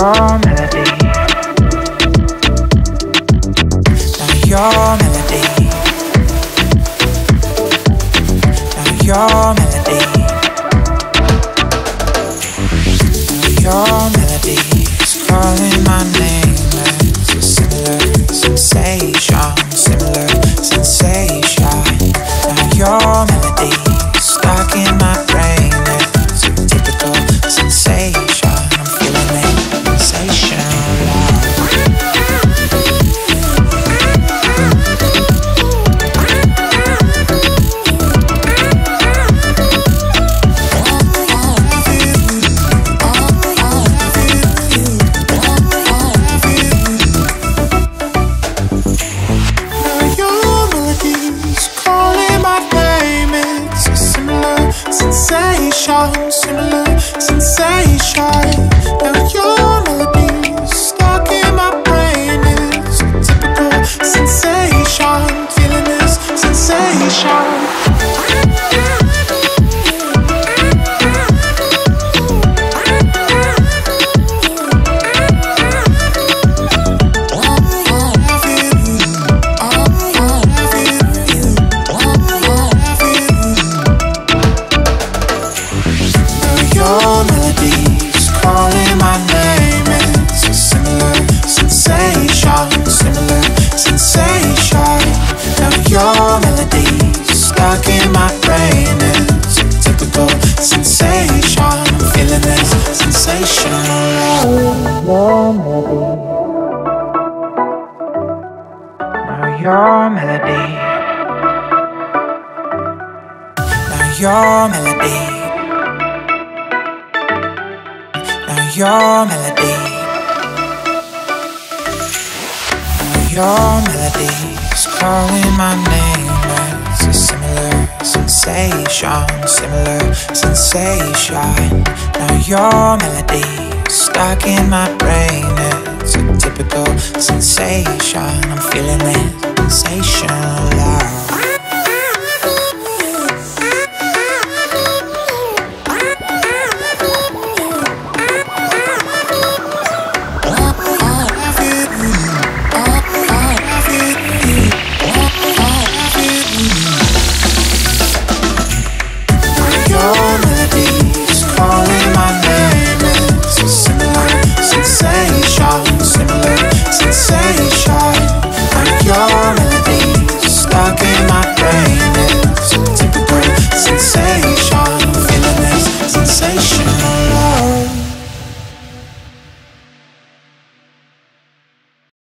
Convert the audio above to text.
your melody. Now your melody. Now your melody. Now your melody is calling my name. Similar sensation, similar sensation. Now your melody. Sensation, similar sensation. Sensation. Your melody. Now your melody. Now your melody. Now your melody. Now your melody is calling my name. It's a sensation, similar sensation. Now your melody stuck in my brain. It's a tropical sensation. I'm feeling it, oh